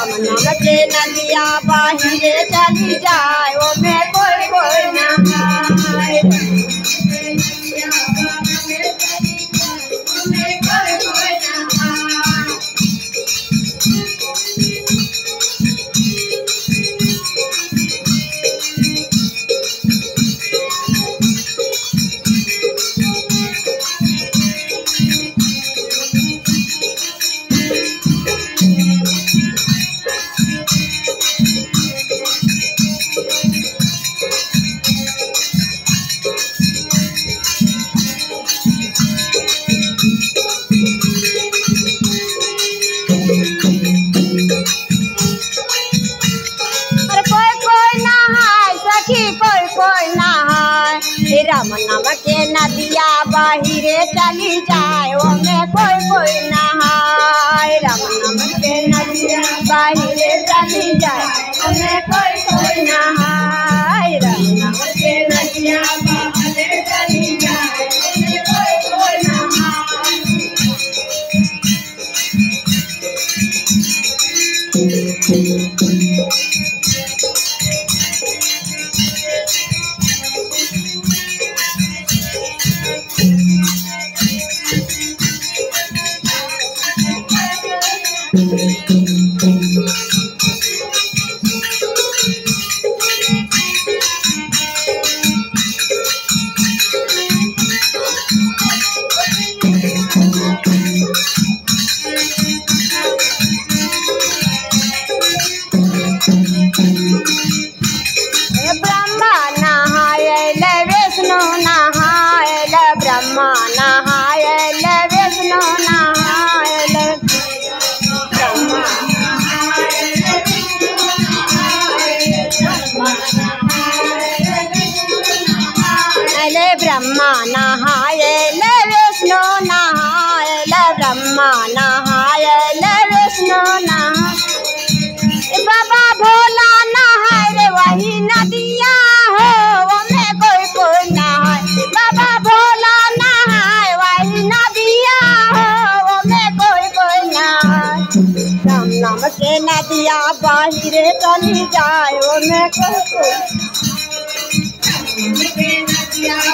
राम नाम के नदिया बाहिरे चली जाए ओ में बाहिरे चली जाए ओ मैं कोई ब्रह्मा नहायल विष्णु नहायल ब्रह्मा नहायल विष्णु नहाय। बाबा भोला नहाय रे, वही नदिया हो ओमे कोई कोई नहाय। बाबा भोला नहाय, वही नदिया हो ओमे कोई कोई नहाय। राम नाम के नदिया बाहिरे चली जाए ओमे कोई कोई जय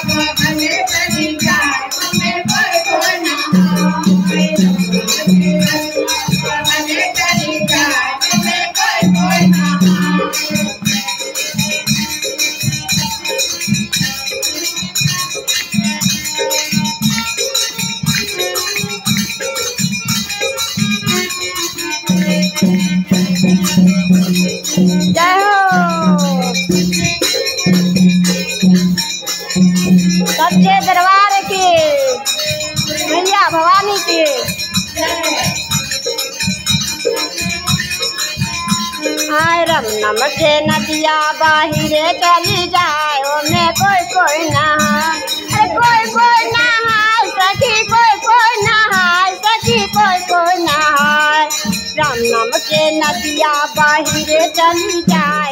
नदिया बाहर चली जाए में कोई कोई नहा कोई कोई ना सखी, कोई कोई नहा सखी, कोई कोई ना राम नाम के नदिया बाहर चली जाए।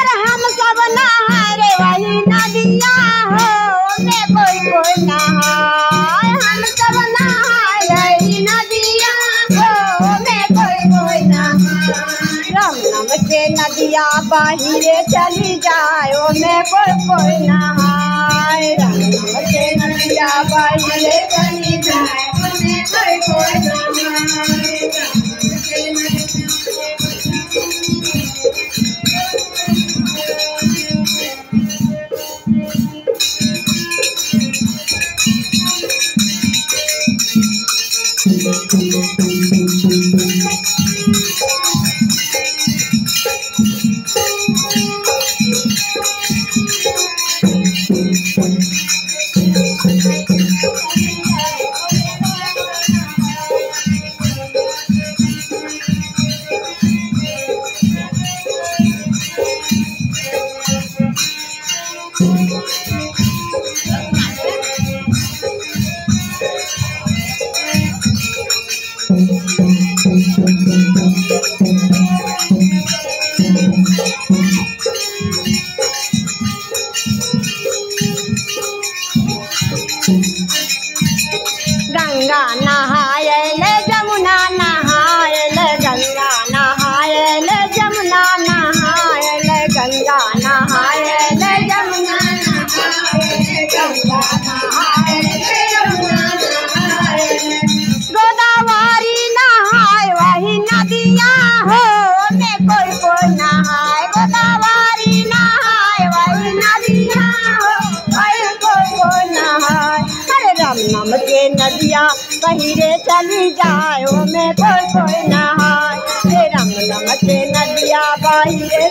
अरे हम सब नहारे नदिया हो हम सब नदिया हो कोई चली जायो में कोई कोई नहाय रंगम से नदिया बाहरे चली जाए में कोई कोई नहाय அண்ணா जन्म के नदिया कहीं रे चली जाओ में कोई कोई नहाए हे राम नम के नदिया कहीं रे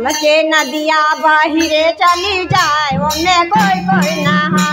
राम के नदिया बाहिरे चली जाए ओमे कोई कोई नहा